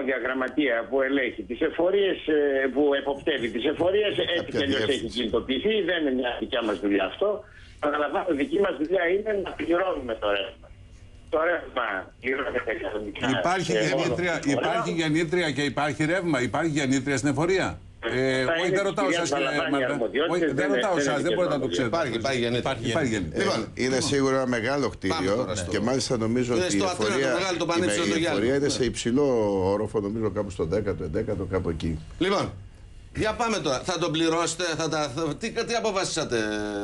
διαγραμματεία που ελέγχει τις εφορίες, ε, που εποπτεύει τις εφορίες, έτσι κι αλλιώς έχει διεύθυνση. κινητοποιηθεί, δεν είναι μια δικιά μας δουλειά αυτό. Παραλαμβάνω, δική μας δουλειά είναι να πληρώνουμε το ρεύμα. Το ρεύμα πληρώνεται κανονικά. Υπάρχει σε όλο γεννήτρια, το φορέα. υπάρχει γεννήτρια και υπάρχει ρεύμα, υπάρχει γεννήτρια στην εφορία. Ε, Θα όχι, είναι δεν ρωτάω της εσά. κυρίας Βαλαβάνη αρμοδιότητες, Δεν δεν ρωτάω είναι- εσά, δεν δεν είναι μπορείτε να το δικές ξέρετε. Υπάρχει, υπάρχει γεννήτρια. Υπάρχει γεννήτρια. Λοιπόν, Είναι σίγουρα ένα μεγάλο κτίριο τώρα στο- και μάλιστα νομίζω Είναι ότι η στο Αθήνα, το εφορία, μεγάλο, το η- Πανεπιστήμιο η του Γιάννη. εφορία είναι Ναι. σε υψηλό όροφο, νομίζω κάπου στο 10ο, 11ο, κάπου εκεί. Λοιπόν, για πάμε τώρα. Θα τον πληρώσετε, θα τα, θα- τι, τι αποφασίσατε,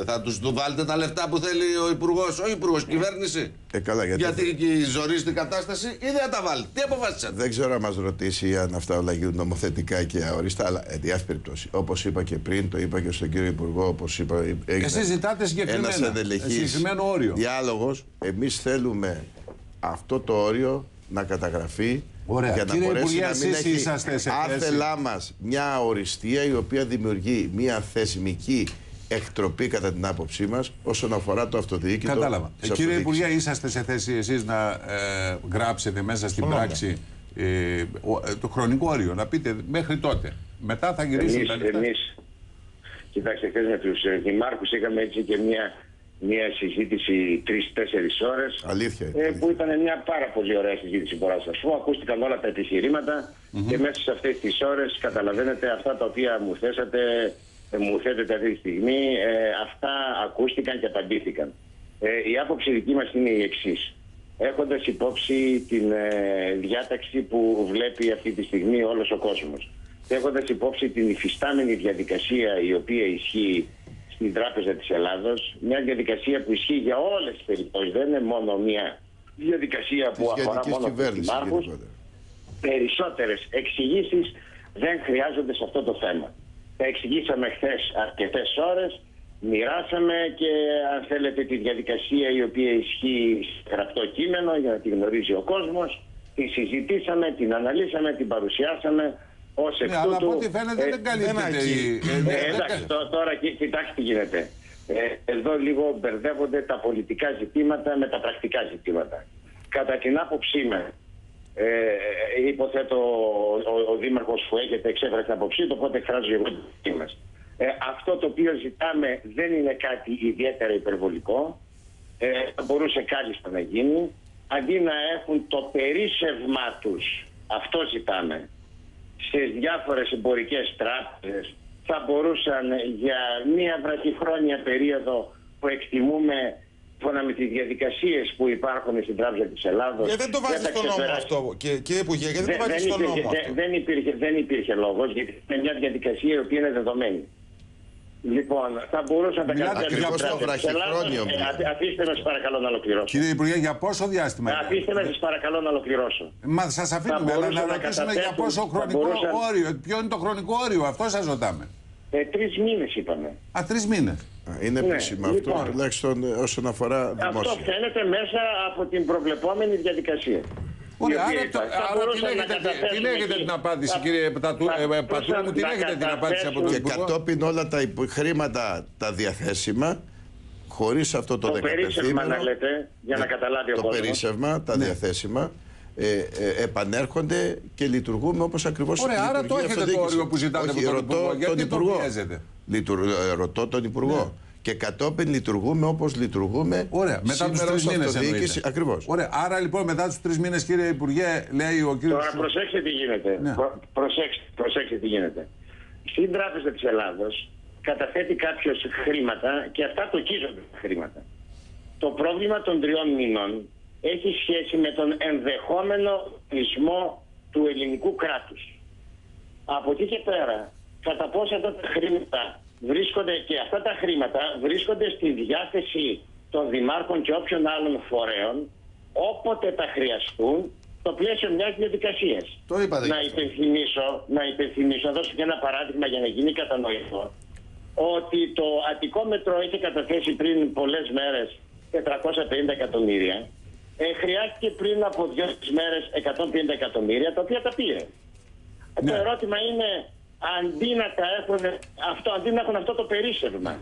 θα τους του βάλετε τα λεφτά που θέλει ο υπουργός, ο υπουργός, κυβέρνηση; Ε, καλά, γιατί, Γιατί εκεί ζορίζει την κατάσταση ή δεν θα τα βάλετε. Τι αποφασίσατε. δεν ξέρω αν μας ρωτήσει αν αυτά όλα γίνουν νομοθετικά και αόριστα, αλλά εν τη αυτή περιπτώσει. Όπως είπα και πριν, το είπα και στον κύριο Υπουργό, όπως είπα. έγινε Εσείς ζητάτε συγκεκριμένα, ένας ενδελεχής συγκεκριμένο όριο. Διάλογος. Εμείς θέλουμε αυτό το όριο να καταγραφεί Ωραία. για να Κύριε μπορέσει Υπουργέ, να μην εσείς έχει είσαστε σε θέση- άθελά μας μια οριστία η οποία δημιουργεί μια θεσμική εκτροπή κατά την άποψή μας όσον αφορά το αυτοδιοίκητο. Κατάλαβα. της Ε, κύριε αυτοδιοίκησης. Υπουργέ, είσαστε σε θέση εσείς να ε, γράψετε μέσα στην πράξη ε, ο- ε, το χρονικό όριο, να πείτε μέχρι τότε. Μετά θα γυρίσουν Εμείς, τα λεφτά. εμείς, κοιτάξτε, χθες με τους ε, δημάρχους είχαμε έτσι και μια, μια συζήτηση τρεις-τέσσερις ώρες Αλήθεια. ε, είναι. που ήταν μια πάρα πολύ ωραία συζήτηση μπορώ να σας πω. Ακούστηκαν όλα τα επιχειρηματα και μέσα σε αυτές τις ώρες καταλαβαίνετε αυτά τα οποία μου θέσατε, ε, μου θέτετε αυτή τη στιγμή, ε, αυτά ακούστηκαν και απαντήθηκαν. Ε, η άποψη δική μας είναι η εξής. Έχοντας υπόψη την ε, διάταξη που βλέπει αυτή τη στιγμή όλος ο κόσμος και έχοντας υπόψη την υφιστάμενη διαδικασία η οποία ισχύει στην Τράπεζα της Ελλάδος, μια διαδικασία που ισχύει για όλες τις περιπτώσεις, δεν είναι μόνο μια διαδικασία που Της αφορά γενικής μόνο τους κυβέρνησης δημάρχους, γενικότερα. περισσότερες εξηγήσεις δεν χρειάζονται σε αυτό το θέμα. Τα εξηγήσαμε χθες αρκετές ώρες, μοιράσαμε και αν θέλετε τη διαδικασία η οποία ισχύει σε γραπτό κείμενο για να τη γνωρίζει ο κόσμος, τη συζητήσαμε, την αναλύσαμε, την παρουσιάσαμε ως εκ Ναι, αλλά από τούτου, ό,τι φαίνεται ε, δεν καλύπτεται αρκεί. η... ε, ε, δεν- δεν εντάξει, κα- τω- τώρα κοι- κοιτάξτε τι γίνεται. Ε, εδώ λίγο μπερδεύονται τα πολιτικά ζητήματα με τα πρακτικά ζητήματα. Κατά την άποψή μου, ε, ε, υποθέτω ο, ο, ο Δήμαρχος που έχετε εξέφρασε την άποψή του, οπότε εκφράζω εγώ την άποψή μας. Ε, αυτό το οποίο ζητάμε δεν είναι κάτι ιδιαίτερα υπερβολικό. Ε, θα μπορούσε κάλλιστα να γίνει. Αντί να έχουν το περίσσευμά τους, αυτό ζητάμε, σε διάφορες εμπορικές τράπεζες θα μπορούσαν για μία βραχυχρόνια περίοδο που εκτιμούμε σύμφωνα με τις διαδικασίες που υπάρχουν στην Τράπεζα της Ελλάδος Γιατί δεν το βάζεις θα στον νόμο ξεπεράσει. αυτό, και, κύριε Υπουργέ, γιατί δεν Δεν, το βάζεις δεν, στον υπήρχε, νόμο δεν, αυτό; δεν, υπήρχε, δεν υπήρχε λόγος γιατί είναι μια διαδικασία η οποία είναι δεδομένη. Λοιπόν, θα μπορούσαν τα Μιλάτε κρατικά ακριβώς τράπεζα το της Ελλάδος- βραχυχρόνιο Ε, μιλάτε. αφ- Αφήστε με σας παρακαλώ να ολοκληρώσω. Κύριε Υπουργέ, για πόσο διάστημα. είναι; Αφήστε με σας παρακαλώ να ολοκληρώσω. Μα σας αφήνουμε, αλλά μπορούσαν να να ρωτήσουμε για καταθέσουν- πόσο θα χρονικό μπορούσαν- όριο. Ποιο είναι το χρονικό όριο, αυτό σας ρωτάμε. Ε, τρεις μήνες είπαμε. Α, τρεις μήνες. Α, Είναι Ναι, επίσημα αυτό, λοιπόν. τουλάχιστον ε, όσον αφορά Αυτό δημόσια. φαίνεται μέσα από την προβλεπόμενη διαδικασία. Ωραία, Η οποία άρα, το, υπάρχει. Θα άρα την μπορούσαν να έχετε, καταθέσουν την έχετε εκεί. την απάντηση, Θα- κύριε Πατου, θα ε, μπορούσαν Πατούλα μου, την να έχετε την απάντηση από τον Και Υπουργό; κατόπιν όλα τα υπο- χρήματα τα διαθέσιμα, χωρίς αυτό το, Το περίσσευμα δεκαπενθήμερο, να λέτε, για να ε, καταλάβει ο Το κόσμος. περίσσευμα, τα Ναι. διαθέσιμα, ε, ε, επανέρχονται και λειτουργούμε όπως ακριβώς Ωραία, άρα λειτουργεί το η έχετε το αυτοδιοίκησης. όριο που ζητάτε Όχι, από τον ρωτώ Υπουργό. Γιατί το Υπουργό. πιέζετε; Λειτουργ- ε, ρωτώ τον Υπουργό. Ναι. Και κατόπιν λειτουργούμε όπως λειτουργούμε Ωραία, μετά τους σήμερα τρεις ως μήνες αυτοδιοίκηση. εννοείται. Ακριβώς. Ωραία, άρα λοιπόν μετά τους τρεις μήνες, κύριε Υπουργέ, λέει ο κύριο. Τώρα προσέξτε τι γίνεται. Ναι. Προ- προσέξτε, προσέξτε τι γίνεται. Στην Τράπεζα της Ελλάδος καταθέτει κάποιο χρήματα και αυτά τοκίζονται τα χρήματα. Το πρόβλημα των τριών μηνών έχει σχέση με τον ενδεχόμενο πλησμό του ελληνικού κράτους. Από εκεί και πέρα, κατά πόσο αυτά τα χρήματα βρίσκονται και αυτά τα χρήματα βρίσκονται στη διάθεση των δημάρχων και όποιων άλλων φορέων όποτε τα χρειαστούν στο πλαίσιο μιας διαδικασίας. Το είπατε Να και αυτό. υπενθυμίσω, να υπενθυμίσω, να δώσω και ένα παράδειγμα για να γίνει κατανοητό ότι το Αττικό Μετρό είχε καταθέσει πριν πολλές μέρες 450 εκατομμύρια ε, χρειάστηκε πριν από δύο μέρες 150 εκατομμύρια τα οποία τα πήρε. Ναι. Το ερώτημα είναι αντί να, τα έχουν, αυτό, αντί να έχουν αυτό το περίσσευμα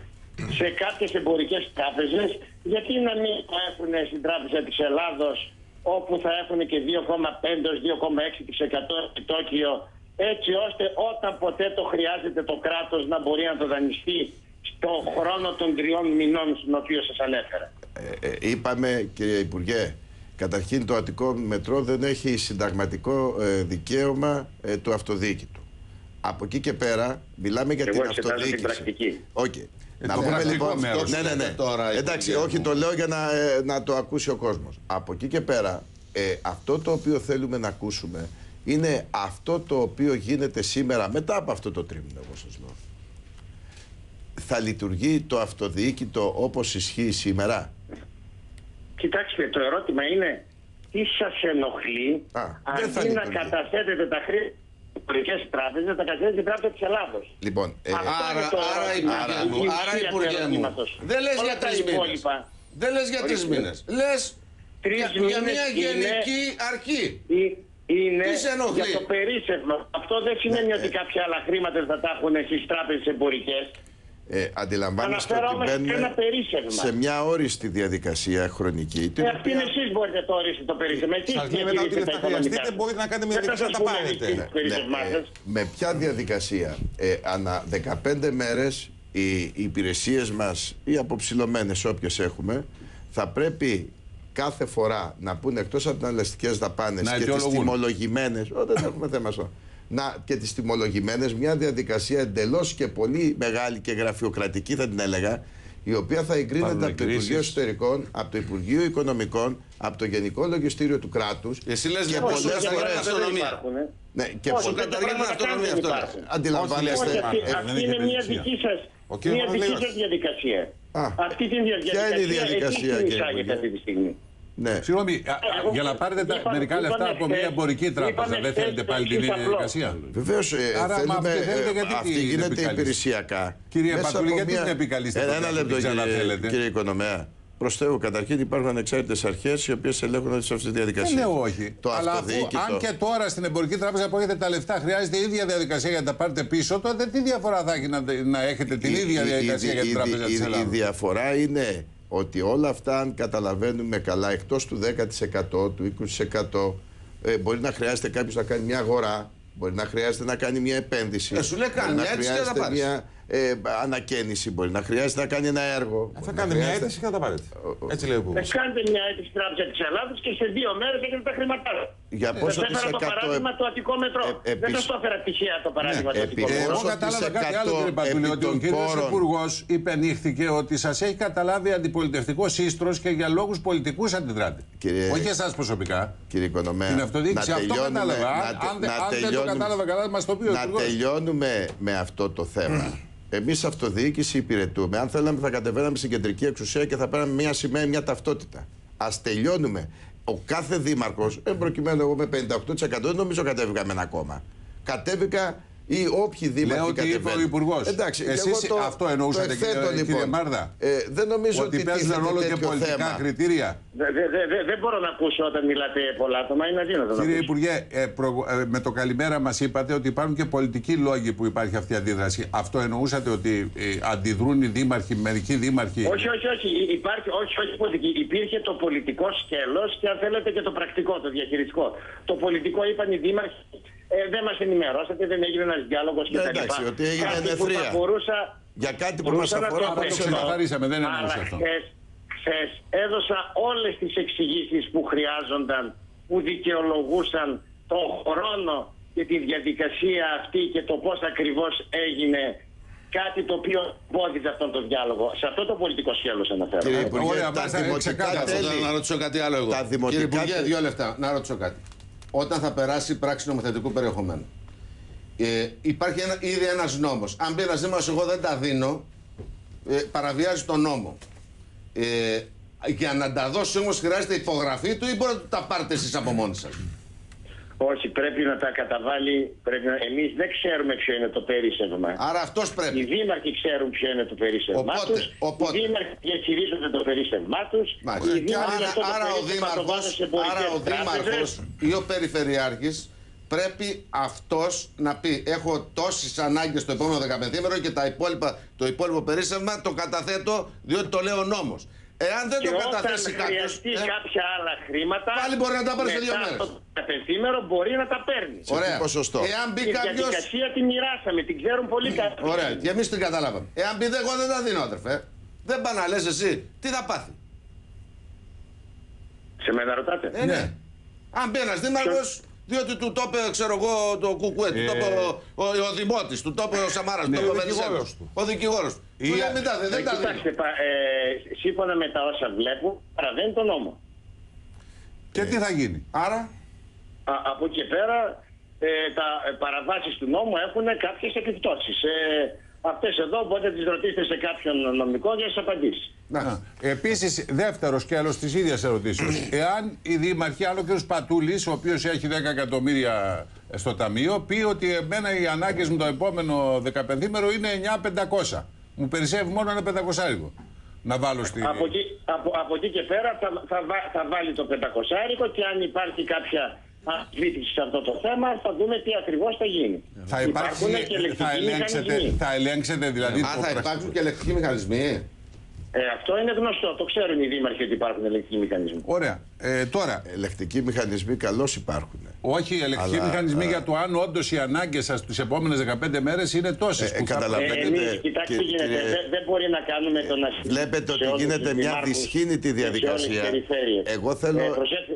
σε κάποιες εμπορικές τράπεζες γιατί να μην το έχουν στην Τράπεζα της Ελλάδος όπου θα έχουν και 2,5 ως 2,6% επιτόκιο έτσι ώστε όταν ποτέ το χρειάζεται το κράτος να μπορεί να το δανειστεί στο χρόνο των τριών μηνών στον οποίο σας ανέφερα. Ε, ε, είπαμε κύριε Υπουργέ, καταρχήν το Αττικό Μετρό δεν έχει συνταγματικό ε, δικαίωμα ε, του αυτοδιοίκητου. Από εκεί και πέρα μιλάμε για Εγώ την εξετάζω την αυτοδιοίκηση. πρακτική. Οκ. Ε, να το πούμε πρακτικό λοιπόν. μέρος. Ναι, ναι, ναι. Τώρα, Εντάξει, Υπουργέ όχι, μου. το λέω για να, ε, να το ακούσει ο κόσμος. Από εκεί και πέρα, ε, αυτό το οποίο θέλουμε να ακούσουμε είναι αυτό το οποίο γίνεται σήμερα μετά από αυτό το τρίμηνο, εγώ σας λέω. Θα λειτουργεί το αυτοδιοίκητο όπως ισχύει σήμερα; Κοιτάξτε, το ερώτημα είναι τι σας ενοχλεί Α, δεν θα αντί να λειτουργεί. καταθέτετε τα χρήματα; Στις τράπεζες, να τα καταθέτετε στην Τράπεζα της Ελλάδος. Λοιπόν, ε, Αυτό Άρα, είναι το άρα, ερώτημα. Υπουργέ Η μου, ουσία άρα, του Υπουργέ μου, ερωτήματος. δεν λες Όλα για τα τρεις μήνες. υπόλοιπα, Δεν λες για τρεις Ορίστε. μήνες. Λες Τρεις για, για μήνες μια είναι- γενική αρχή. ή- είναι Τι σε ενοχλεί; για το περίσσευμα. Αυτό δεν σημαίνει Ναι, ότι ε. κάποια άλλα χρήματα θα τα έχουν στις τράπεζες εμπορικές. Ε, αντιλαμβάνεστε ότι Αναφέρομαι σε ένα μπαίνουμε περίσσευμα. σε μια όριστη διαδικασία χρονική. την Ε, αυτή είναι οποία- εσείς μπορείτε το ορίσετε το περίσσευμα. Εσείς Σας λέμε ότι διαχειρίζετε δεν τα θα οικονομικά χρειαστείτε, σας. μπορείτε να κάνετε μια Δεν θα διαδικασία σας να τα πούμε πάρετε. εσείς το περίσσευμά Ναι, σας. ε, με ποια διαδικασία ε, ανά 15 μέρες οι, οι υπηρεσίες μας οι αποψηλωμένες όποιες έχουμε θα πρέπει κάθε φορά να πούνε εκτός από τις αναλυστικές δαπάνες Να και τις αιτιολογούν. τιμολογημένες ό, δεν έχουμε θέμα αυτό να, και τις τιμολογημένες μια διαδικασία εντελώς και πολύ μεγάλη και γραφειοκρατική θα την έλεγα η οποία θα εγκρίνεται Πάρουν από το Υπουργείο κρίσεις. Εσωτερικών, από το Υπουργείο Οικονομικών, από το Γενικό Λογιστήριο του κράτους Εσύ λες και λοιπόν πολλές σου Τέτοια καταργεί φορές- την πράγματα δεν αυτονομία. υπάρχουν, ε. ναι, και Όχι, πολλές- τέτοια καταργεί την πράγματα αυτονομία δεν αυτό, ναι. υπάρχουν. Αντιλαμβάνεστε. Όχι, αυτή, Ε, δεν αυτή έχει είναι μια ευελιξία. δική σας, Ο κύριος μια δική Μανολέος. σας διαδικασία. Α, αυτή την ποια είναι η διαδικασία, διαδικασία, εσείς την κύριε εισάγετε Υπουργέ; αυτή τη στιγμή. Ναι. Συγγνώμη, α, α, Εγώ- για να πάρετε τα είπαμε- μερικά είπαμε λεφτά από μια χθες- εμπορική τράπεζα, είπαμε δεν χθες θέλετε το πάλι την εξής ίδια απλό. διαδικασία. Βεβαίως Άρα, μα θέλουμε. αυτή θέλετε, ε, γιατί αυτή την γίνεται επικαλείστε. υπηρεσιακά. Κύριε Μέσα Πατούλη, από γιατί μια- την επικαλείστε Ένα, τότε ένα αυτή, λεπτό, την ξαναθέλετε. κύριε, κύριε Οικονομέα. Προς Θεού, καταρχήν υπάρχουν ανεξάρτητες αρχές οι οποίες ελέγχουν όλες αυτές τις Δεν διαδικασίε. λέω όχι. Το Αλλά αφού, αυτοδιοίκητο. αν και τώρα στην εμπορική τράπεζα που έχετε τα λεφτά χρειάζεται η ίδια διαδικασία για να τα πάρετε πίσω, τότε τι διαφορά θα έχει να, να έχετε την Η- ίδια η- διαδικασία η- για την η- τράπεζα η- της η- Η Ελλάδα; διαφορά είναι ότι όλα αυτά, αν καταλαβαίνουμε καλά, εκτός του 10%, του 20%, ε, μπορεί να χρειάζεται κάποιος να κάνει μια αγορά, μπορεί να χρειάζεται να κάνει μια επένδυση. Ε, σου λέει, μπορεί κάνει να μια αίτηση και θα χρειάζεται πάρεις. μια ε, ανακαίνιση, μπορεί να χρειάζεται να κάνει ένα έργο. Θα μπορεί να κάνετε μια χρειάζεται- αίτηση και θα τα πάρετε. Έτσι λέει ο Ε, Υπουργός. κάντε μια αίτηση στην Τράπεζα της Ελλάδας και σε δύο μέρες έχετε τα χρήματά σας. Για Σας πόσο έφερα το 100 παράδειγμα του Αττικό Μετρό. ε, Δεν επίσης- σας το έφερα τυχαία το παράδειγμα του Ναι, Αττικό επί- Μετρό. Εγώ πόσο κατάλαβα της κάτι άλλο, εκατό κύριε Πατούλη, επί ότι ο των κύριος πόρων. Υπουργός υπενήχθηκε ότι σας έχει καταλάβει αντιπολιτευτικό σύστρος και για λόγους πολιτικούς αντιδράτε. Κύριε- Όχι εσάς προσωπικά. Κύριε Οικονομέα, Την αυτοδιοίκηση. να Αυτό τελειώνουμε- κατάλαβα. να Αν- τε- αν, δεν- να αν δεν το τελειώνουμε- κατάλαβα καλά, μας το πει ο Να Υπουργός. τελειώνουμε με αυτό το θέμα. Εμείς αυτοδιοίκηση υπηρετούμε. Αν θέλαμε, θα κατεβαίναμε στην κεντρική εξουσία και θα πέραμε μια σημαία, μια ταυτότητα. Α τελειώνουμε. Ο κάθε δήμαρχος, εν προκειμένου εγώ με 58%, δεν νομίζω κατέβηκα με ένα κόμμα. Κατέβηκα ή όποιοι δήμαρχοι Λέω ότι είπε κατεβαίνουν. ο Υπουργός. Εντάξει, και Εσείς εγώ το- αυτό το εννοούσατε, εκθέτω, κύριε, λοιπόν. κύριε Μάρδα. Ε, δεν νομίζω ότι ότι παίζουν τίθεται ρόλο και τέτοιο πολιτικά θέμα. κριτήρια. Δεν δε, δε, δε, δεν μπορώ να ακούσω όταν μιλάτε πολλά άτομα, είναι αδύνατο να Κύριε ακούσω. Υπουργέ, ε, προ- ε, με το καλημέρα μας είπατε ότι υπάρχουν και πολιτικοί λόγοι που υπάρχει αυτή η αντίδραση. Αυτό εννοούσατε ότι ε, αντιδρούν οι δήμαρχοι, μερικοί δήμαρχοι; Όχι, όχι, όχι. Υ- Υπάρχει, όχι, όχι πολιτική. Υπήρχε το πολιτικό σκέλος και αν θέλετε και το πρακτικό, το διαχειριστικό. Το πολιτικό είπαν οι δήμαρχοι, ε, δεν μας ενημερώσατε, δεν έγινε ένας διάλογος Ναι, κτλ. εντάξει, ότι έγινε Κάτι που ελευθερία. θα μπορούσα, Για κάτι που μπορούσα μας να αφορά το Άρα το αποδεχτώ. ξεκαθαρίσαμε, δεν εννοούσε Αλλά αυτό. χθες, χθες έδωσα όλες τις εξηγήσεις που χρειάζονταν, που δικαιολογούσαν τον χρόνο και τη διαδικασία αυτή και το πώς ακριβώς έγινε κάτι το οποίο εμπόδιζε αυτόν τον διάλογο. Σε αυτό το πολιτικό σκέλος αναφέρω. Κύριε Ε, Υπουργέ, ωραία, τα μάλιστα, δημοτικά ξεκάθαρα. Κάτσε, τέλη. να ρωτήσω κάτι άλλο εγώ. Τα δημοτικά Κύριε Υπουργέ, τέλη. δύο λεπτά. Να ρωτήσω κάτι. Όταν θα περάσει η πράξη νομοθετικού περιεχομένου, ε, υπάρχει ένα, ήδη ένας νόμος. Αν πει ένας δήμαρχος, εγώ δεν τα δίνω, ε, παραβιάζει τον νόμο. Ε, για να τα δώσει όμως χρειάζεται υπογραφή του ή μπορείτε να τα πάρετε εσείς από μόνοι σας; Όχι, πρέπει να τα καταβάλει. Πρέπει να... Εμείς δεν ξέρουμε ποιο είναι το περίσσευμα. Άρα αυτός Οι πρέπει. δήμαρχοι ξέρουν ποιο είναι το περίσσευμά Οπότε, τους. οπότε. Οι δήμαρχοι διαχειρίζονται το περίσσευμά τους. Μάλιστα. Οι δήμαρχοι Άρα, αυτό το άρα, ο περίσσευμα το βάζουν δήμαρχος, σε εμπορικές άρα ο τράπεζες. δήμαρχος ή ο περιφερειάρχης πρέπει αυτός να πει έχω τόσες ανάγκες το επόμενο 15 και τα υπόλοιπα, το υπόλοιπο περίσσευμα το καταθέτω διότι το λέει ο νόμος. Εάν δεν Και το όταν καταθέσει κάποιος. χρειαστεί κάποια άλλα χρήματα, Πάλι μπορεί να τα πάρει σε δύο μετά μέρες. το πενθήμερο μπορεί να τα παίρνει. Σε τι ποσοστό. Εάν μπει Η κάποιο. διαδικασία τη μοιράσαμε, την ξέρουν πολύ καλά. Ωραία, και εμείς την καταλάβαμε. Εάν πει δεν, εγώ δεν τα δίνω, αδερφέ. Δεν πάνε να λες εσύ, τι θα πάθει; Σε μένα ρωτάτε. Ε, ναι. Αν μπει ένας δήμαρχο, διότι του το είπε, ξέρω εγώ, το κουκουέ, του το είπε ο, ο, ο Δημότης, του το είπε ο Σαμάρας, του Ναι, το είπε ο ο Βενιζέλος. δικηγόρος του. Ο δικηγόρος. Ή- Του λέει μην τα δει, Ε, δεν τα κοιτάξτε, δίνω. πα- ε, σύμφωνα με τα όσα βλέπω, παραβαίνει τον νόμο. Και τι θα γίνει. Άρα, Α, από εκεί και πέρα, ε, τα ε, παραβάσεις του νόμου έχουν κάποιες επιπτώσεις. Ε, αυτές εδώ, οπότε τις ρωτήσετε σε κάποιον νομικό για να σας απαντήσει. να. Επίσης, δεύτερο σκέλος της ίδιας ερωτήσεως. Εάν η Δήμαρχη, αν ο κ. Πατούλης, ο οποίος έχει 10 εκατομμύρια στο ταμείο, πει ότι εμένα οι ανάγκες μου το επόμενο 15 είναι 9.500. Μου περισσεύει μόνο ένα 500 να βάλω στη. Από, εκεί, από, από εκεί και πέρα θα, θα, βά- θα βάλει το 500 και αν υπάρχει κάποια αμφισβήτηση σε αυτό το θέμα, θα δούμε τι ακριβώς θα γίνει. Θα, υπάρξει, Υπάρχουν και ελεκτικοί θα, ελέγξετε, μηχανισμοί. θα ελέγξετε δηλαδή. Α, το θα πρασ- υπάρξουν και ελεκτικοί μηχανισμοί. Ε, αυτό είναι γνωστό. Το ξέρουν οι δήμαρχοι ότι υπάρχουν ελεκτικοί μηχανισμοί. Ωραία. Ε, τώρα, Ελεκτικοί μηχανισμοί καλώς υπάρχουν. όχι οι ελεκτικοί Αλλά, μηχανισμοί α, για το αν όντως οι ανάγκες σας τις επόμενες 15 μέρες είναι τόσες. Ε, ε, καταλαβαίνω. Ε, Βλέπετε, εμείς, κοιτάξτε τι κύριε- γίνεται. κύριε- Δεν, δεν μπορεί να κάνουμε το να Βλέπετε σε ότι όλους γίνεται τους μια δημάρχους δυσχύνητη και σε όλες τις διαδικασία. περιφέρειες. Εγώ θέλω- Ε, προσέξτε,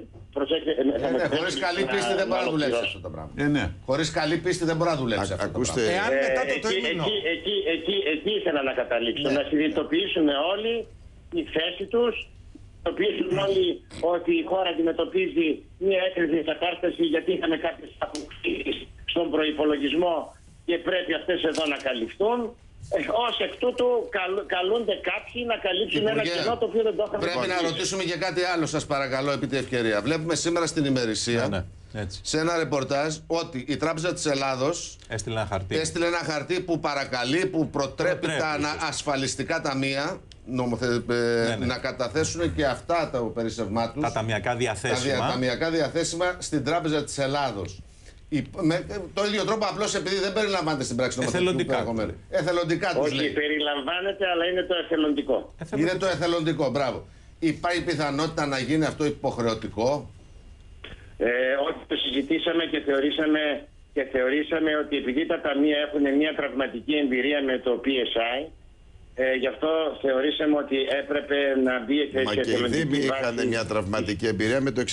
Χωρίς καλή να- πίστη δεν μπορεί να δουλέψει ολοκληρώσω. αυτό το πράγμα. Ε, ναι. Χωρίς καλή πίστη δεν μπορεί να δουλέψει Α- αυτό το ακούστε, πράγμα. Εάν Ε, μετά το εκεί, τρίμηνο. εκεί, εκεί, εκεί, εκεί ήθελα να καταλήξω. Ναι. Να συνειδητοποιήσουν όλοι τη θέση τους το πείσουν όλοι ότι η χώρα αντιμετωπίζει μια έκρηξη κατάσταση γιατί είχαμε κάποιες αποκτήσεις στον προϋπολογισμό και πρέπει αυτές εδώ να καλυφθούν. Ε, Ω εκ τούτου καλ- καλούνται κάποιοι να καλύψουν ένα Υπουργέ, κενό το οποίο δεν το είχαμε Πρέπει να προβλέψει. ρωτήσουμε και κάτι άλλο, σας παρακαλώ, επί τη ευκαιρία. Βλέπουμε σήμερα στην ημερησία Ναι, ναι, έτσι. σε ένα ρεπορτάζ ότι η Τράπεζα της Ελλάδος Έστειλε ένα χαρτί. έστειλε ένα χαρτί που παρακαλεί, που προτρέπει, Προτρέπει, τα ανα- σωστά. ασφαλιστικά ταμεία νομοθε... ε, ναι. να καταθέσουν και αυτά τα περισευμά τους. Τα ταμιακά τα δια- διαθέσιμα. ταμιακά διαθέσιμα στην Τράπεζα της Ελλάδος. Με το ίδιο τρόπο, απλώς επειδή δεν περιλαμβάνεται στην πράξη νομοθετικού Εθελοντικά. περιεχομένου. Εθελοντικά τους Όχι, λέει. περιλαμβάνεται, αλλά είναι το εθελοντικό. Είναι το εθελοντικό, μπράβο. Υπάρχει πιθανότητα να γίνει αυτό υποχρεωτικό; Ε, όχι, το συζητήσαμε και θεωρήσαμε, και θεωρήσαμε ότι επειδή τα ταμεία έχουν μια τραυματική εμπειρία με το PSI, ε, γι' αυτό θεωρήσαμε ότι έπρεπε να μπει σε Μα και οι εθελοντική Δήμοι βάση. είχαν μια τραυματική εμπειρία με το 65%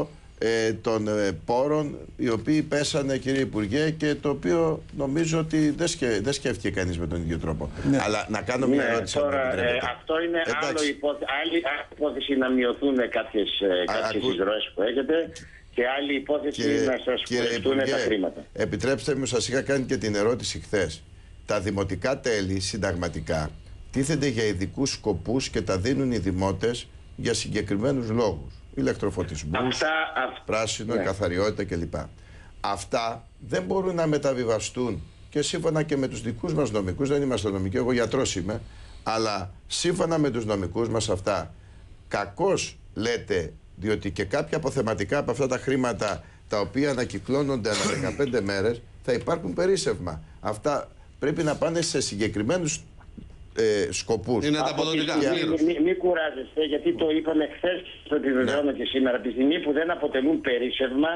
ε, των ε, πόρων οι οποίοι πέσανε κύριε Υπουργέ και το οποίο νομίζω ότι δεν, σκε, δεν σκέφτηκε κανείς με τον ίδιο τρόπο. Αλλά να κάνω μια Ναι, ερώτηση αν μου τώρα, ε, επιτρέπετε. αυτό είναι άλλο Εντάξει. υπόθεση, άλλη υπόθεση να μειωθούν κάποιες, ε, Α, κάποιες ακού- εισρωές που έχετε και άλλη υπόθεση να σας κουρευτούν τα χρήματα. επιτρέψτε μου, σας είχα κάνει και την ερώτηση χθες. Τα δημοτικά τέλη συνταγματικά τίθενται για ειδικούς σκοπούς και τα δίνουν οι δημότες για συγκεκριμένους λόγους. Ηλεκτροφωτισμούς, Αυτά, αυ- πράσινο, Ναι. καθαριότητα κλπ. Αυτά δεν μπορούν να μεταβιβαστούν και σύμφωνα και με τους δικούς μας νομικούς, δεν είμαστε νομικοί, εγώ γιατρός είμαι, αλλά σύμφωνα με τους νομικούς μας αυτά, κακώς λέτε, διότι και κάποια αποθεματικά από αυτά τα χρήματα τα οποία ανακυκλώνονται ανά 15 μέρες θα υπάρχουν περίσσευμα. Αυτά πρέπει να πάνε σε συγκεκριμένους ε, σκοπούς. Είναι τα Από τη αποδοτικά. στιγμή- πλήρως. Μην μη κουράζεστε, γιατί το είπαμε χθες και το επιβεβαιώνω και σήμερα. Από τη στιγμή που δεν αποτελούν περίσσευμα,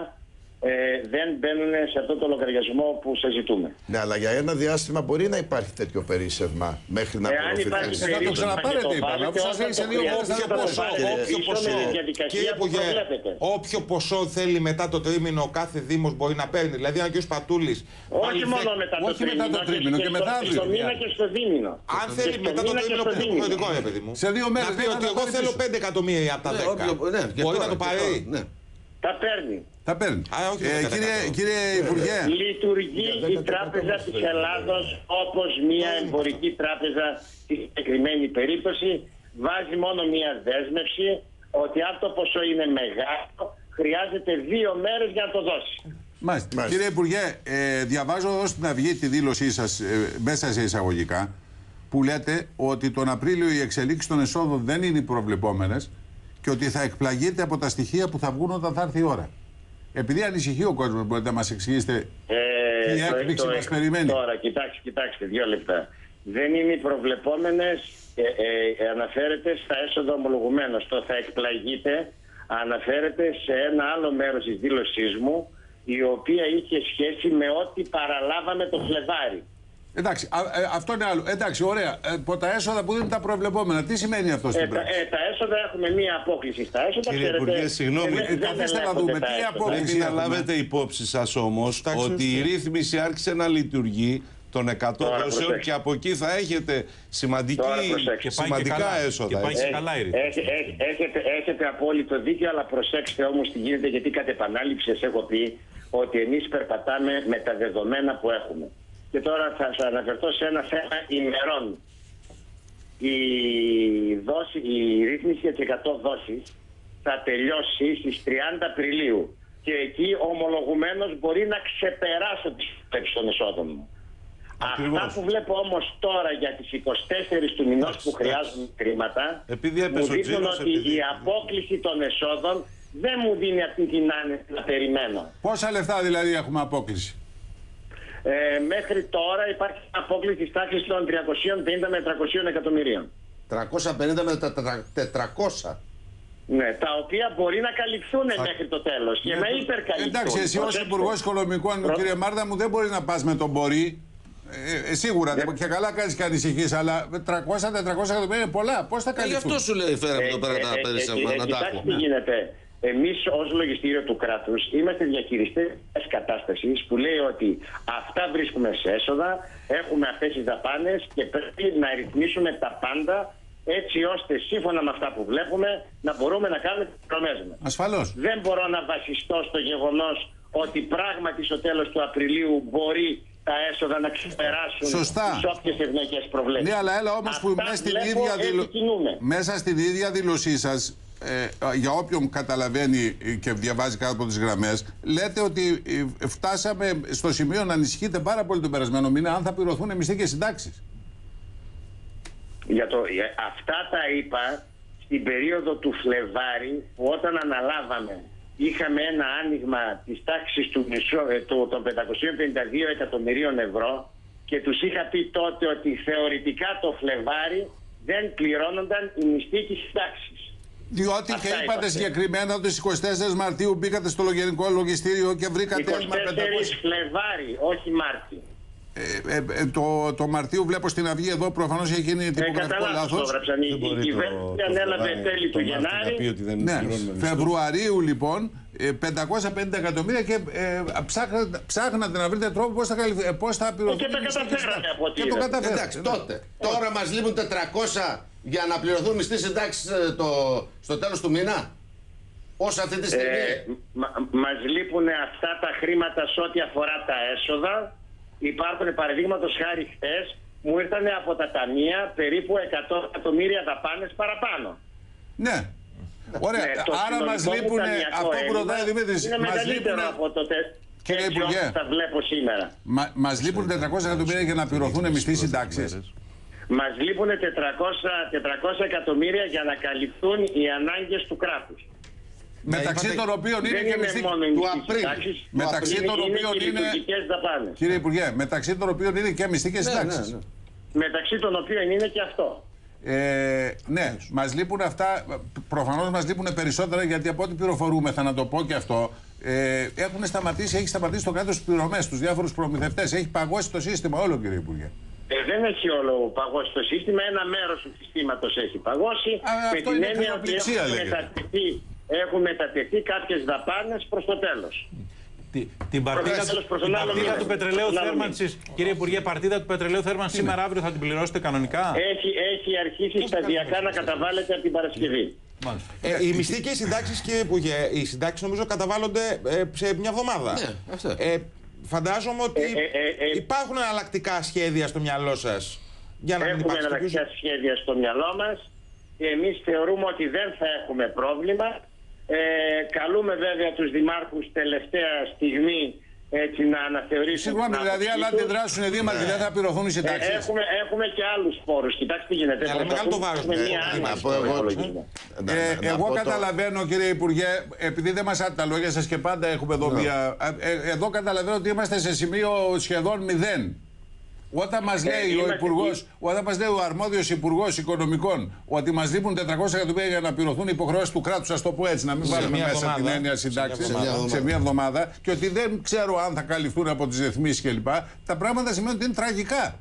ε, δεν μπαίνουν σε αυτό το λογαριασμό που σα ζητούμε. Ναι, αλλά για ένα διάστημα μπορεί να υπάρχει τέτοιο περίσσευμα μέχρι να Εάν υπάρχει απορροφηθεί. θα το περίσσευμα ξαναπάρετε, και το είπαμε, βάλετε, όπως σας όταν λέει, σε το δύο χρειάζεται, μέρες θα θα το ποσό, βάλετε. όποιο Ίσως ποσό. είναι η διαδικασία Κύριε που Υπουργέ, προβλέπετε. όποιο ποσό θέλει μετά το τρίμηνο ο κάθε Δήμος μπορεί να παίρνει. Δηλαδή, αν ο κ. Πατούλης. Όχι μόνο μετά το όχι μετά το τρίμηνο, και στο- μετά αύριο. Στο μήνα και στο δίμηνο. Αν Και θέλει στο μετά το μήνα και τρίμηνο στο που είναι δίμηνο. υποχρεωτικό, ρε παιδί μου. Σε δύο μέρες Να πει δεν ότι θα εγώ τα θέλω πάρει 5 εκατομμύρια από τα Ναι, 10. όποιο- ναι, και Μπορεί τώρα, να το και πάρει. τώρα, ναι. Τα παίρνει. Τα παίρνει. Α, όχι, Ε, δεν κύριε, κατάλαβα. κύριε Υπουργέ, Λειτουργεί η Τράπεζα της Ελλάδος όπως μια εμπορική τράπεζα στη συγκεκριμένη περίπτωση. Βάζει μόνο μια δέσμευση ότι αν το ποσό είναι μεγάλο χρειάζεται δύο μέρες για να το δώσει. Μάλιστα. Μάλιστα. Κύριε Υπουργέ, ε, διαβάζω εδώ στην Αυγή τη δήλωσή σας μέσα σε εισαγωγικά που λέτε ότι τον Απρίλιο οι εξελίξεις των εσόδων δεν είναι οι προβλεπόμενες και ότι θα εκπλαγείτε από τα στοιχεία που θα βγουν όταν θα έρθει η ώρα. Επειδή ανησυχεί ο κόσμος, μπορείτε να μας εξηγήσετε Ε, Τι το- έκπληξη το- μας περιμένει. Τώρα, κοιτάξτε, κοιτάξτε, δύο λεπτά. δεν είναι οι προβλεπόμενες, ε, ε, αναφέρεται στα έσοδα ομολογουμένως. Το θα εκπλαγείτε, αναφέρεται σε ένα άλλο μέρος της δήλωσής μου, η οποία είχε σχέση με ό,τι παραλάβαμε το Φλεβάρι. Εντάξει, α, ε, αυτό είναι άλλο. Εντάξει, ωραία. Ε, από τα έσοδα που είναι τα προβλεπόμενα, τι σημαίνει αυτό στην Ε, τα, πράξη; ε, τα έσοδα έχουμε μία απόκληση στα έσοδα. Κύριε ξέρετε, Υπουργέ, συγγνώμη. δεν- Ε, δεν καθίστε να ελέγχονται δούμε τα τι έσοδα. απόκληση Πρέπει να έχουμε. λάβετε υπόψη σας όμως Εντάξει, ότι η ωστόσο. ρύθμιση άρχισε να λειτουργεί των 100 Τώρα δόσεων προσέξτε. και από εκεί θα έχετε σημαντική, Τώρα προσέξτε. Και πάει και σημαντικά καλά. έσοδα. Και πάει έτσι. και καλά η ρύθμιση. Έχ- έχ- έχετε, έχετε απόλυτο δίκιο, αλλά προσέξτε όμως τι γίνεται, γιατί κατ' επανάληψη σας έχω πει ότι εμείς περπατάμε με τα δεδομένα που έχουμε. Και τώρα θα σας αναφερθώ σε ένα θέμα ημερών. Η, δόση, η ρύθμιση για τις 100 δόσεις θα τελειώσει στις 30 Απριλίου και εκεί ομολογουμένως μπορεί να ξεπεράσω τις θέσεις των εσόδων μου. Ακριβώς. Αυτά που βλέπω όμως τώρα για τις 24 του μηνός που χρειάζονται χρήματα Επειδή μου έπεσε ο δείχνουν τζίρος, ότι επειδή- η απόκληση των εσόδων δεν μου δίνει αυτή την άνεση να περιμένω. Πόσα λεφτά δηλαδή έχουμε απόκληση; Ε, μέχρι τώρα υπάρχει απόκληση της τάξης των 350 με 300 εκατομμυρίων. 350 με τα- τα- 400. Ναι, τα οποία μπορεί να καλυφθούν μέχρι το τέλος και να υπερκαλυφθούν. Ναι, Εντάξει, εσύ ως Προσέξτε. Υπουργός Οικονομικών, Προ- κύριε Μάρτα μου, δεν μπορείς να πας με τον μπορεί. Ε, ε, σίγουρα Ναι. και καλά κάνεις και ανησυχείς, αλλά 300-400 εκατομμύρια είναι πολλά. Πώς θα Ε, γι' καλυφθούν; αυτό σου λέει φέραμε εδώ πέρα τα ε, ε, περισσότερα ε, να τα Κοιτάξτε έχουμε. τι γίνεται. Εμείς ως λογιστήριο του κράτους είμαστε διαχειριστές της κατάστασης που λέει ότι αυτά βρίσκουμε σε έσοδα, έχουμε αυτές τις δαπάνες και πρέπει να ρυθμίσουμε τα πάντα έτσι ώστε σύμφωνα με αυτά που βλέπουμε να μπορούμε να κάνουμε τις προμέ μας. Ασφαλώς. Δεν μπορώ να βασιστώ στο γεγονός ότι πράγματι στο τέλος του Απριλίου μπορεί τα έσοδα να ξεπεράσουν Σωστά. τις όποιες ευνοϊκές προβλέψεις. Ναι, αλλά έλα όμως που μέσα στην, ίδια δηλω- μέσα στην ίδια δήλωσή σας, ε, για όποιον καταλαβαίνει και διαβάζει κάτω από τις γραμμές, λέτε ότι ε, φτάσαμε στο σημείο να ανησυχείτε πάρα πολύ τον περασμένο μήνα αν θα πληρωθούν μισθοί και συντάξεις. Για το, για- αυτά τα είπα στην περίοδο του Φλεβάρι που όταν αναλάβαμε είχαμε ένα άνοιγμα της τάξης του μισό, ε, του- των 552 εκατομμυρίων ευρώ και τους είχα πει τότε ότι θεωρητικά το Φλεβάρι δεν πληρώνονταν οι μισθοί και οι συντάξεις. Διότι Αυτά και είπατε είπατε. συγκεκριμένα ότι στις 24 Μαρτίου μπήκατε στο λογιστικό λογιστήριο και βρήκατε 24 έσμα 500. Φλεβάρι, όχι Μάρτι. Ε, ε, ε, το, το Μαρτίου βλέπω στην Αυγή εδώ προφανώς έχει γίνει Ε, τυπογραφικό κατά λάθος το λάθος. έγραψαν. Η, Δεν η μπορεί το- κυβέρνηση το ανέλαβε Φλεβάρι, τέλη του το Μάρτι να πει Γενάρη. ότι δεν Ναι, πληρώνουμε μισθούς. Φεβρουαρίου λοιπόν ε, 550 εκατομμύρια και ε, ψάχνατε, ψάχνατε να βρείτε τρόπο πώς θα, καλυφ- ε, πώς θα πληρωθούν. Και τα οι μισθοί καταφέρατε συντάξεις. από ό,τι Και το είδατε. καταφέρατε. Εντάξει, ναι. τότε. Τώρα μας λείπουν 400 για να πληρωθούν μισθοί συντάξει το, στο τέλος του μήνα. Όσο αυτή τη στιγμή. Ε, μα, μας λείπουν αυτά τα χρήματα σε ό,τι αφορά τα έσοδα. Υπάρχουν παραδείγματος χάρη χθες μου ήρθαν από τα ταμεία περίπου 100 εκατομμύρια δαπάνες παραπάνω. Ναι. Ωραία. Ναι, το Άρα μας συνολικό μου λείπουν ταμιακό αυτό που έλλειμμα ρωτάει ο Δημήτρης. Είναι Μας μεγαλύτερο λείπουν, από το τε... Κύριε έτσι Υπουργέ. όπως τα βλέπω σήμερα. μα, μας λείπουν 400 εκατομμύρια για να πληρωθούν μισθοί συντάξει. Μας λείπουν 400, 400 εκατομμύρια για να καλυφθούν οι ανάγκες του κράτους. Μεταξύ είπατε- των οποίων είναι Δεν και είναι μισθοί. μόνο οι του μισθοί Απρίλη. συντάξεις, Μεταξύ είναι- των είναι οποίων και οι είναι- λειτουργικές δαπάνες. Κύριε Υπουργέ, μεταξύ των οποίων είναι και μισθοί και ναι, συντάξει. ναι, ναι. Μεταξύ των οποίων είναι και αυτό. Ε, ναι, μας λείπουν αυτά. Προφανώς μας λείπουν περισσότερα γιατί από ό,τι πληροφορούμε, θα να το πω και αυτό, ε, έχουν σταματήσει, έχει σταματήσει το κράτος τι πληρωμές στου διάφορους προμηθευτές. Έχει παγώσει το σύστημα όλο, κύριε Υπουργέ. Ε, δεν έχει όλο παγώσει το σύστημα. Ένα μέρος του συστήματος έχει παγώσει. Α, με αυτό την είναι έννοια ότι εθνοπληξία, έχουν λέγεται. μετατεθεί, έχουν μετατεθεί κάποιες δαπάνες προς το τέλος. Τη- Την παρτίδα, Προχθές, προς τον την άλλο παρτίδα μήνα. του πετρελαίου Προς τον άλλο θέρμανση. Κύριε Υπουργέ, παρτίδα του πετρελαίου θέρμανσης σήμερα αύριο θα την πληρώσετε κανονικά; Έχει, έχει αρχίσει σταδιακά να καταβάλλεται από την Παρασκευή. Μάλιστα. Ε, οι μισθοί και οι συντάξεις, κύριε Υπουργέ, οι συντάξεις νομίζω καταβάλλονται ε, σε μια εβδομάδα. Ναι, αυτό. Ε, φαντάζομαι ότι Ε, ε, ε, ε. υπάρχουν εναλλακτικά σχέδια στο μυαλό σας για να μην Έχουμε υπάρξει εναλλακτικά κάποιος... σχέδια στο μυαλό μας και εμείς θεωρούμε ότι δεν θα έχουμε πρόβλημα. Ε, καλούμε βέβαια τους δημάρχους τελευταία στιγμή έτσι, να αναθεωρήσουν. Συγγνώμη, την δηλαδή, άποψή αλλά τους. αντιδράσουν οι δήμαρχοι, δεν θα πληρωθούν οι Ε, συντάξεις. έχουμε, έχουμε και άλλους πόρους. Κοιτάξτε τι γίνεται. Ναι, αλλά μεγάλο το βάρος. Προσπαθούμε Ε, μία να άνοιξη πω στον εγώ- υπολογισμό. Να- Ε, να- να εγώ πω το- καταλαβαίνω, κύριε Υπουργέ, επειδή δεν μας τα λόγια σας και πάντα έχουμε εδώ μία. ε, ε, εδώ καταλαβαίνω ότι είμαστε σε σημείο σχεδόν μηδέν. Όταν μας λέει ο είμαστε Υπουργό, εκεί. όταν μας λέει ο αρμόδιος Υπουργός Οικονομικών ότι μας λείπουν 400 εκατομμύρια για να πληρωθούν οι υποχρεώσεις του κράτους, ας το πω έτσι, να μην βάλουμε μία μέσα εβδομάδα. την έννοια Σε συντάξεις μία εβδομάδα. σε μία εβδομάδα και ότι δεν ξέρω αν θα καλυφθούν από τις ρυθμίσεις κλπ. Τα πράγματα σημαίνουν ότι είναι τραγικά.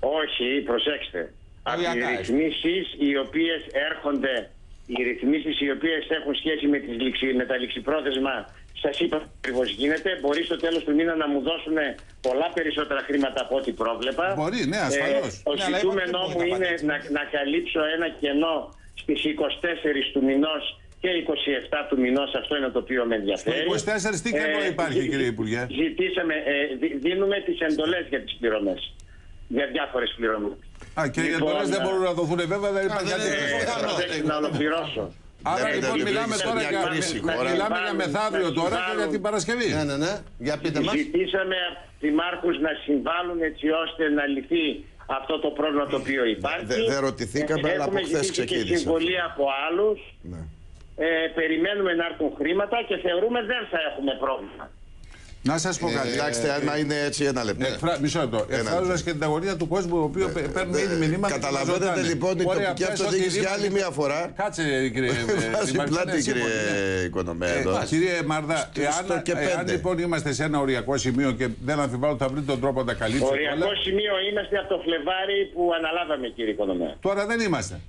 Όχι, προσέξτε. Από οι Οριακά, έτσι. ρυθμίσεις οι οποίες έρχονται, οι ρυθμίσεις οι οποίες έχουν σχέση με, τις ληξι, με τα ληξιπρόθεσμα, σας είπα ακριβώς γίνεται. Μπορεί στο τέλος του μήνα να μου δώσουν πολλά περισσότερα χρήματα από ό,τι πρόβλεπα. Μπορεί, ναι, ασφαλώς. ο Ναι, αλλά ζητούμενό είπατε, μου δεν είναι μπορείτε να, να καλύψω ένα κενό στις 24 του μηνός και 27 του μηνός. Αυτό είναι το οποίο με ενδιαφέρει. Στο 24 τι κενό υπάρχει, ζη- κύριε Υπουργέ; Ζητήσαμε, ε, δι- δίνουμε τις εντολές για τις πληρωμές. Για διάφορες πληρωμές. Α, και οι Λοιπόν, εντολέ δεν ε, μπορούν να δοθούν βέβαια, δεν υπάρχει δεν κάτι είναι- τέτοιο. πιθανό. Προσέξτε να ολοκληρώσω. Άρα Βλέπετε λοιπόν ότι μιλάμε βρίσκεται τώρα μια για, κρίση να- χώρα. μιλάμε για μεθαύριο Να τώρα και για συμβάλλουν. την Παρασκευή. Ναι, ναι, ναι. Για πείτε μας. Ζητήσαμε από του δημάρχου να συμβάλλουν έτσι ώστε να λυθεί αυτό το πρόβλημα το οποίο υπάρχει. δεν- δεν ρωτηθήκαμε, αλλά από Έχουμε χθες ζητήσει και ξεκίνησε συμβολή από άλλους. Ναι. Ε, περιμένουμε να έρθουν χρήματα και θεωρούμε δεν θα έχουμε πρόβλημα. Να σας πω κάτι. Κοιτάξτε, άμα είναι έτσι ένα λεπτό. Ναι, εκφρα... Μισό λεπτό. Εκφράζοντα λεπτό. και την αγωνία του κόσμου, ο οποίος παι- παίρνουν ήδη μηνύματα. και μας Καταλαβαίνετε ρωτάνε. λοιπόν η Ωραία, τοπική πες αυτοδιοίκηση για οτιδήποτε- άλλη μια φορά. Κάτσε, κύριε. ε, Βάζει Δημαρχέ, πλάτη, ναι, κύριε σύμφωνοι, ναι. Οικονομέα. Ε, εδώ. Κύριε Μαρδά, Στο- εάν, στο και εάν πέντε. λοιπόν είμαστε σε ένα οριακό σημείο και δεν αμφιβάλλω ότι θα βρείτε τον τρόπο να τα καλύψετε Οριακό όλα. σημείο είμαστε από το Φλεβάρι που αναλάβαμε κύριε Οικονομέα. Τώρα δεν είμαστε.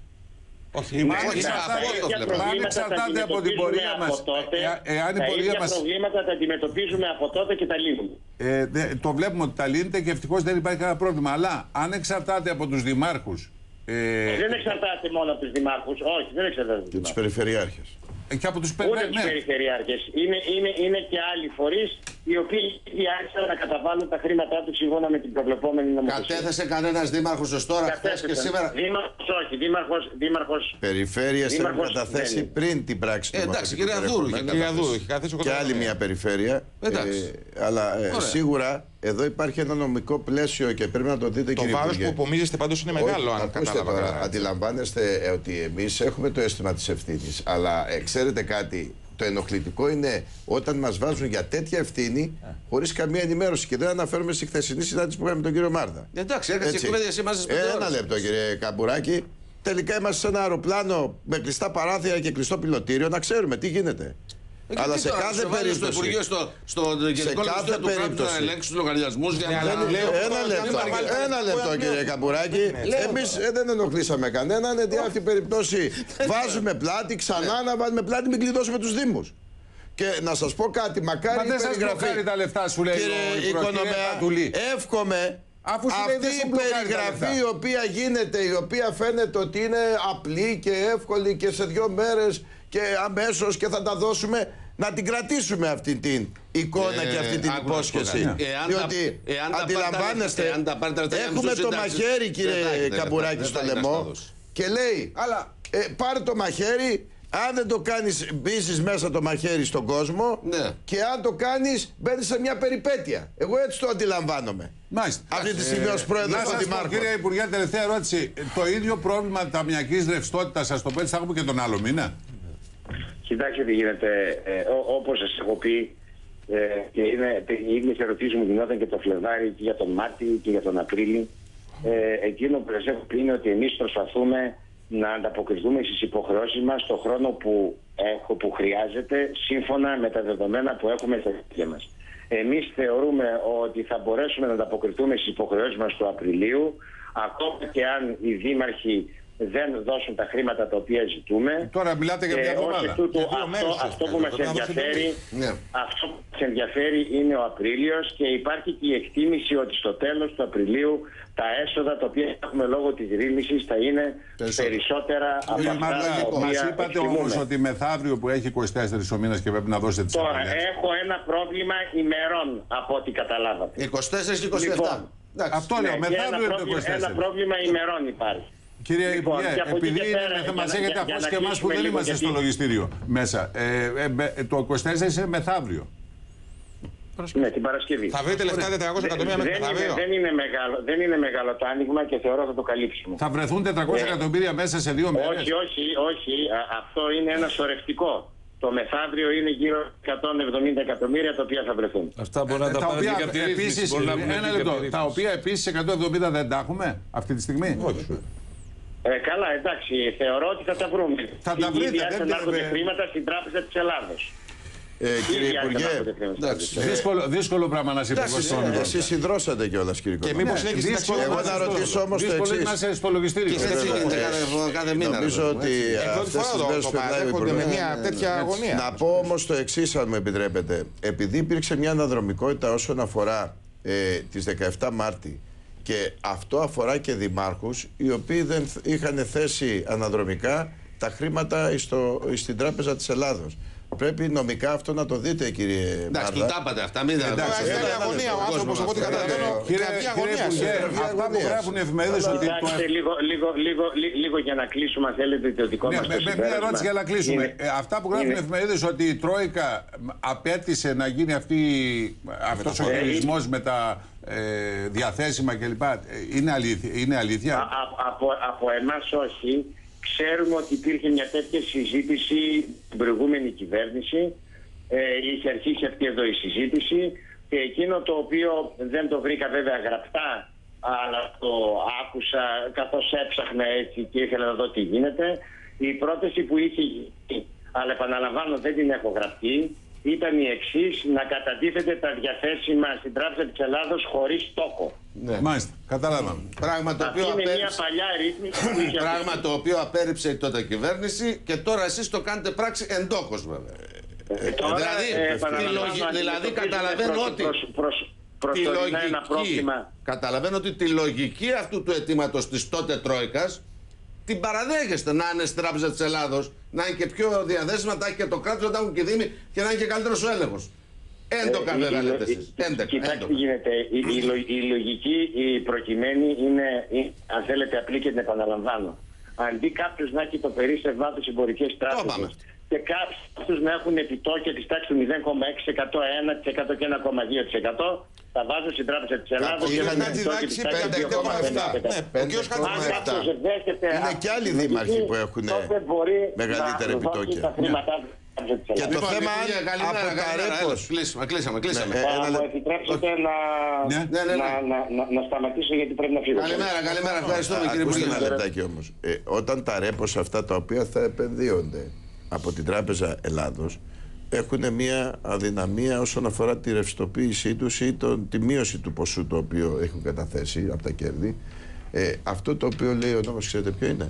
Όχι, Μα είμαστε αν είμαστε εξαρτάται- από το ίδια φλεβάρι. αν προβλήματα εξαρτάται τα από την πορεία αντιμετωπίζουμε μας, από τότε, εα- εάν η τα πορεία ίδια μας- προβλήματα τα αντιμετωπίζουμε από τότε και τα λύνουμε. Ε, δε- το βλέπουμε ότι τα λύνεται και ευτυχώς δεν υπάρχει κανένα πρόβλημα. Αλλά αν εξαρτάται από τους δημάρχους. Ε, Δεν εξαρτάται μόνο από τους δημάρχους. Όχι, δεν εξαρτάται από Και του του δημάρχους. περιφερειάρχες. Και από τους Ούτε πέντε. του Ναι. περιφερειάρχες; Είναι, είναι, είναι και άλλοι φορείς οι οποίοι ήδη άρχισαν να καταβάλουν τα χρήματά τους σύμφωνα με την προβλεπόμενη νομοθεσία. Κατέθεσε κανένας δήμαρχος ως τώρα, χθες και Κατέθεσαν. σήμερα; Δήμαρχος, όχι. Δήμαρχος, δήμαρχος, Περιφέρειες έχουν Δήμαρχος καταθέσει δεν είναι. πριν την πράξη Ε, εντάξει, νομοθετικού κύριε Αδούρου, περιεχομένου. Κύριε Αδούρου, έχει καθίσει ο και άλλη Κωνσταντίνος. μια περιφέρεια. Εντάξει. Ε, αλλά ε, Ωραία. σίγουρα εδώ υπάρχει ένα νομικό πλαίσιο και πρέπει να το δείτε Το κύριε βάρος Υπουργέ. που απομίζεστε πάντως είναι μεγάλο, Όχι, αν ακούστε κατάλαβα τώρα, καλά. Αντιλαμβάνεστε ε, ότι εμείς έχουμε το αίσθημα της ευθύνης. Αλλά ε, ξέρετε κάτι, το ενοχλητικό είναι όταν μας βάζουν για τέτοια ευθύνη χωρίς καμία ενημέρωση. Και δεν αναφέρομαι στη χθεσινή συνάντηση που είχαμε με τον κύριο Μάρδα. Εντάξει, έκανε Έτσι. κουβέντα εσύ είμαστε στι Ε, Ένα λεπτό κύριε Καμπουράκη. Τελικά είμαστε σε ένα αεροπλάνο με κλειστά παράθυρα και κλειστό πιλωτήριο να ξέρουμε τι γίνεται. Αλλά σε κάθε Στο περίπτωση. Υπουργείο, στο, στο Γενικό κάθε Λογιστήριο του κράτου να περίπτωση. ελέγξεις τους λογαριασμούς για να. αλλά Δεν- λέω- Ένα λεπτό, υπάρχει- ένα λεπτό κύριε Καμπουράκη. Εμείς δεν ενοχλήσαμε κανέναν. Γιατί αυτή περίπτωση βάζουμε πλάτη, ξανά να βάζουμε πλάτη, μην κλειδώσουμε τους Δήμους. Και να σας πω κάτι, μακάρι Μα η δεν σας περιγραφή. μπλοκάρει τα λεφτά, σου λέει ο Κύριε Υπουργός, κύριε Οικονομέα, Πατουλή. εύχομαι Αφού σου λέει αυτή δεν σου η μπλοκάρει τα περιγραφή λεφτά. η οποία γίνεται, η οποία φαίνεται ότι είναι απλή και εύκολη και σε δύο μέρες και αμέσως και θα τα δώσουμε, να την κρατήσουμε αυτή την εικόνα Ε, και αυτή την άκου να σου πω υπόσχεση. κάτι. Εάν τα- Διότι εάν τα αντιλαμβάνεστε, πάρει τα- εάν τα πάρει τα λεφτά για να έχουμε μισθούς το συντάξεις, μαχαίρι δεν κύριε θα έχει τα Καμπουράκη λεφτά, στο δεν θα έχει να λαιμό στα δώσει. και λέει, αλλά ε, πάρε το μαχαίρι, αν δεν το κάνεις μπίζεις μέσα το μαχαίρι στον κόσμο Ναι. και αν το κάνεις μπαίνεις σε μια περιπέτεια. Εγώ έτσι το αντιλαμβάνομαι. Μάλιστα. Αυτή τη στιγμή ως πρόεδρος Να των σας πω, Δημάρχων. κύριε Υπουργέ, τελευταία ερώτηση. Το ίδιο πρόβλημα ταμιακής ρευστότητας, σας το πω έτσι, θα έχουμε και τον άλλο μήνα. Κοιτάξτε τι γίνεται. Ε, Όπως σας έχω πει, ε, και είναι, οι ίδιε ερωτήσεις μου γινόταν και το Φλεβάρι και για τον Μάρτι και για τον Απρίλη. Ε, εκείνο που σας έχω πει είναι ότι εμείς προσπαθούμε να ανταποκριθούμε στις υποχρεώσεις μας στον χρόνο που, έχω, που χρειάζεται σύμφωνα με τα δεδομένα που έχουμε στα χέρια μας. Εμείς θεωρούμε ότι θα μπορέσουμε να ανταποκριθούμε στις υποχρεώσεις μας του Απριλίου, ακόμα και αν οι δήμαρχοι δεν δώσουν τα χρήματα τα οποία ζητούμε. Τώρα μιλάτε για μια Ε, ως εβδομάδα. εκ τούτου, Για δύο αυτό, μέρες αυτό ουσιαστικά, που μας το πράγμα ενδιαφέρει, Ναι. αυτό που μας ενδιαφέρει είναι ο Απρίλιος και υπάρχει και η εκτίμηση ότι στο τέλος του Απριλίου τα έσοδα τα οποία έχουμε λόγω της ρύθμισης θα είναι Περισσότερα. περισσότερα από Κύριε αυτά Μαρδά, τα μα οποία είπατε όμως εκτιμούμε. ότι μεθαύριο που έχει 24 ο μήνας και πρέπει να δώσετε τις Τώρα, έχω ένα πρόβλημα ημερών από ό,τι καταλάβατε. 24 και 27. Λοιπόν. Εντάξει. Αυτό λέω, Ναι, και ένα, μεθαύριο είναι το πρόβλημα, ένα 24. πρόβλημα ημερών υπάρχει. Κύριε Λοιπόν, Υπουργέ, και από εκεί επειδή και είναι, πέρα, θα μα για να- έχετε για- για ακούσει να και εμάς που κλείσουμε δεν λίγο, είμαστε γιατί- στο λογιστήριο μέσα. Ε, ε, με- το 24 είναι μεθαύριο. Ναι, την Παρασκευή. Θα βρείτε λεφτά 400 εκατομμύρια μέχρι δεν, είναι, μεθαύριο. δεν, είναι μεγάλο, δεν είναι μεγάλο το άνοιγμα και θεωρώ θα το καλύψουμε. Θα βρεθούν 400 Ε, εκατομμύρια μέσα σε δύο μέρες. Όχι, όχι, όχι. Α, αυτό είναι ένα σωρευτικό. Το μεθαύριο είναι γύρω 170 εκατομμύρια τα οποία θα βρεθούν. Αυτά μπορεί να τα, τα πάρει οποία και κάποια ρύθμιση. επίσης, Μπορεί να βγουν ένα και λεπτό, κάποια τα ρύθμιση. οποία επίσης 170 δεν τα έχουμε αυτή τη στιγμή; Όχι. Ε, καλά, εντάξει, θεωρώ ότι θα τα βρούμε. Θα τα βρείτε, Ήδη δεν άρχισαν τα- να έρχονται ε, χρήματα στην Τράπεζα της Ελλάδος. Ε, κύριε Ήδη άρχισαν να Υπουργέ, έρχονται χρήματα στην εντάξει. Τράπεζα της Ελλάδος. Δύσκολο, δύσκολο πράγμα να είσαι υπουργός εσείς, των εσείς ιδρώσατε κιόλας, κύριε Και Κόμμα. μήπως Ναι, είναι και δύσκολο συνταξιούχο. Εγώ να ρωτήσω όμως το Δύσκολο είναι εξής. να είσαι στο λογιστήριο. Και έτσι Βέβαια, γίνεται ε, κάθε- κάθε μήνα. ρε Νομίζω παιδί μου, ότι έτσι. Ε, Πρώτη αυτές φορά τις το, μέρες το που περνάει ο παραδέχονται με Υπουργός- μια τέτοια αγωνία. Να πω όμως το εξής, αν μου επιτρέπετε. Επειδή υπήρξε μια αναδρομικότητα όσον αφορά ε, τις 17 Μάρτη και αυτό αφορά και δημάρχους οι οποίοι δεν θ- είχαν θέσει αναδρομικά τα χρήματα στο, στην Τράπεζα της Ελλάδος. Πρέπει νομικά αυτό να το δείτε κύριε Εντάξει, του Μάρδα. τάπατε αυτά. Μην Εντάξει, Τώρα έλα, Θέλει αγωνία ο άνθρωπος, από ό,τι καταλαβαίνω. Κύριε, Κραυγή κύριε αγωνία. Υπουργέ, αυτά που γράφουν οι εφημερίδες ότι το Κοιτάξτε, λίγο, λίγο, λίγο, λί- λίγο για να κλείσουμε, αν θέλετε, το δικό Ναι, μας με, το με μια συμπέρασμα. ερώτηση για να κλείσουμε. Είναι- Ε, αυτά που γράφουν οι είναι- εφημερίδες ότι η Τρόικα μ, απέτησε να γίνει αυτή, αυτός ο χειρισμός με τα ε, διαθέσιμα κλπ. Ε, Είναι αλήθεια. Είναι αλήθεια; Α- α- από, από εμάς όχι. Ξέρουμε ότι υπήρχε μια τέτοια συζήτηση στην προηγούμενη κυβέρνηση. Ε, είχε αρχίσει αυτή εδώ η συζήτηση και εκείνο το οποίο δεν το βρήκα βέβαια γραπτά αλλά το άκουσα καθώς έψαχνα έτσι και ήθελα να δω τι γίνεται. Η πρόταση που είχε γίνει, αλλά επαναλαμβάνω δεν την έχω γραφτεί, ήταν η εξής να κατατίθεται τα διαθέσιμα στην Τράπεζα της Ελλάδος χωρίς τόκο. Μάλιστα, καταλάβαμε. Πράγμα το Αυτή οποίο είναι μια απέρριψε. παλιά ρύθμιση που είχε Πράγμα το οποίο απέρριψε η τότε κυβέρνηση και τώρα εσείς το κάνετε πράξη εντόκως βέβαια. Ε, Τώρα, Δηλαδή, ε, τη επαναλαμβάνω, λογι- δηλαδή αντιμετωπίζουμε καταλαβαίνω προς- ότι προς- προς- Τη προσωρινά ένα λογική, πρόβλημα. καταλαβαίνω ότι τη λογική αυτού του αιτήματος της τότε Τρόικας την παραδέχεστε να είναι στην Τράπεζα της Ελλάδος, να είναι και πιο διαθέσιμα, να έχει και το κράτος, να τα έχουν και οι δήμοι και να είναι και καλύτερος ο έλεγχος. Έντοκα Ε, βέβαια η- λέτε η- εσείς. Έντοκα, Κοιτάξτε έντοκα. τι γίνεται. Η, η, λο- η λογική, η προκειμένη είναι, η- αν θέλετε, απλή και την επαναλαμβάνω. Αντί κάποιος να έχει το περίσσευμά του εμπορικές τράπεζε είπαμε. Και κάποιους να έχουν επιτόκια της τάξης του 0,6%, 1% και 1,2%, θα βάζουν στην Τράπεζα της Ελλάδα Κάποιοι είχαν διδάξει 5,7. Ναι, ο κ. Αν κάποιος δέχεται Είναι αυτή και άλλοι τη δήμαρχοι λογική, που έχουν τότε μπορεί μεγαλύτερα να δώσει επιτόκια. τα χρήματά του στην Τράπεζας της Και Ελλάδας. το Λοιπόν, θέμα Υπουργέ, αν καλημέρα, από τα καλημέρα, ρέπος. Έλα, Κλείσαμε, κλείσαμε, κλείσαμε. Ναι, Θα ένα μου λεπτό. επιτρέψετε να, Ναι. Ναι, ναι, ναι. να, να, να, να σταματήσω γιατί πρέπει να φύγω. Καλημέρα, καλημέρα. Ευχαριστούμε κύριε Ακούστε Υπουργέ. ένα λεπτάκι όμως. Ε, όταν τα ρέπος αυτά τα οποία θα επενδύονται από την Τράπεζα Ελλάδος έχουν μια αδυναμία όσον αφορά τη ρευστοποίησή τους ή τον, τη μείωση του ποσού το οποίο έχουν καταθέσει από τα κέρδη. Ε, αυτό το οποίο λέει ο νόμος, ξέρετε ποιο είναι;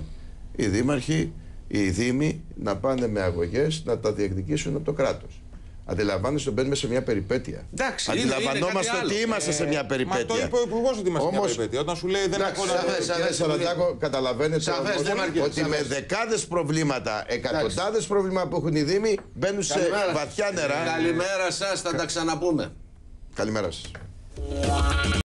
Οι δήμαρχοι, οι δήμοι να πάνε με αγωγές να τα διεκδικήσουν από το κράτος. Αντιλαμβάνεστε, μπαίνουμε σε μια περιπέτεια. Εντάξει, είναι- είναι Αντιλαμβανόμαστε κάτι ότι άλλο. είμαστε σε μια Μα περιπέτεια. το είπε ο Υπουργός ότι είμαστε μια Όμως- περιπέτεια. Όταν σου λέει δεν Εντάξει, έχω να. σαφές, Κύριε σαφές, Σαραντάκο, καταλαβαίνετε Σαφές, όμως δεν μ' ότι αρκεί, με σαφές. δεκάδες προβλήματα, εκατοντάδες προβλήματα που έχουν οι Δήμοι μπαίνουν σε Καλημέρα. βαθιά νερά. Καλημέρα σας, θα τα ξαναπούμε. Καλημέρα σας.